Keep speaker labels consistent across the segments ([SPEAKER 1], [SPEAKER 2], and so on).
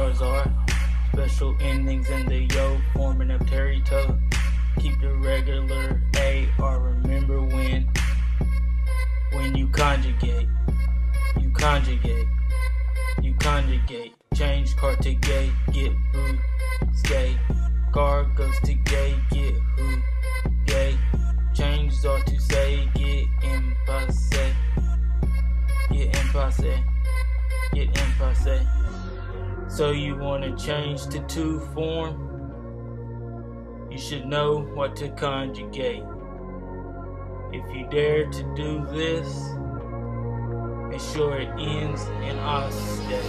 [SPEAKER 1] cargoes are special endings in the yo forming of terry toe. Keep the regular A or remember when when you conjugate. You conjugate. You conjugate. Change car to gay, get boo, skate. Car goes to gay, get who, gay. Change are to say, get in passe. Get in passe. Get in passe. So you wanna change to two form? You should know what to conjugate. If you dare to do this, make sure it ends in stay.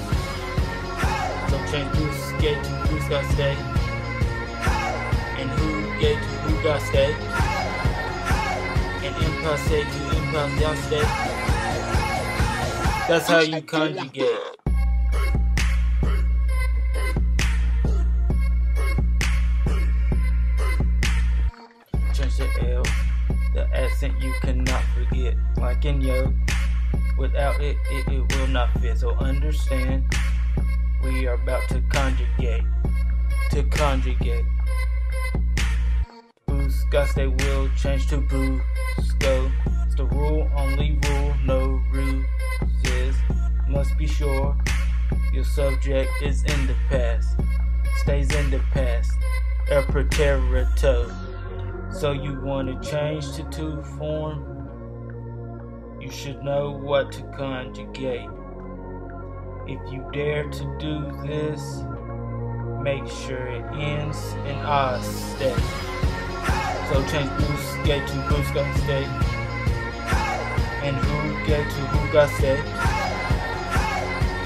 [SPEAKER 1] So change goose gate to goose got stay. And who gate to who got stay. And impasse to impasse got stay. That's how you conjugate. Without it, it, it will not fit. So understand, we are about to conjugate. To conjugate. Buscas, they will change to Busco. It's the rule, only rule, no ruses. Must be sure your subject is in the past. Stays in the past. El preterito. So you want to change to two form? You should know what to conjugate. If you dare to do this, make sure it ends in a state. So change boost gate to boost got state. And who gate to who got state.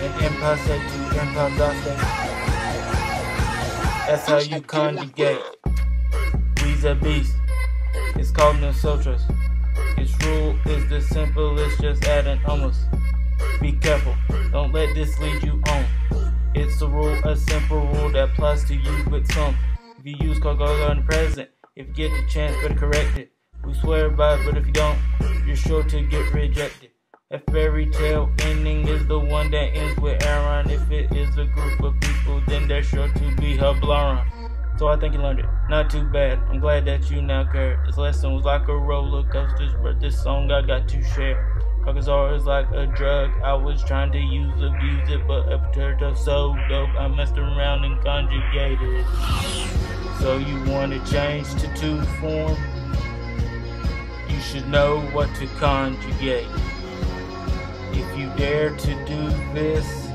[SPEAKER 1] And impasse to impasse state. That's how you conjugate. We's a beast. It's called Nosotros. Its rule is the simple, it's just add an almost. Be careful, don't let this lead you on. It's a rule, a simple rule that applies to you with some. If you use cargo in the present, if you get the chance, better correct it. We swear by it, but if you don't, you're sure to get rejected. A fairy tale ending is the one that ends with Aaron. If it is a group of people, then they're sure to be Hablaron. So I think you learned it. Not too bad. I'm glad that you now care. This lesson was like a roller coaster, but this song I got to share. Caucasaur is like a drug. I was trying to use, abuse it, but a potato so dope. I messed around and conjugated. So you want to change to two form? You should know what to conjugate. If you dare to do this,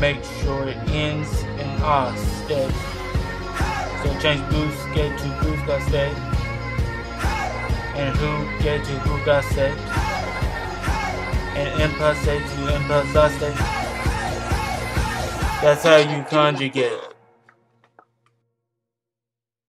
[SPEAKER 1] make sure it ends in stay. So change boost get to boost got stay. And who get to who got stay. And impasse to impasse stay. That's how you conjugate.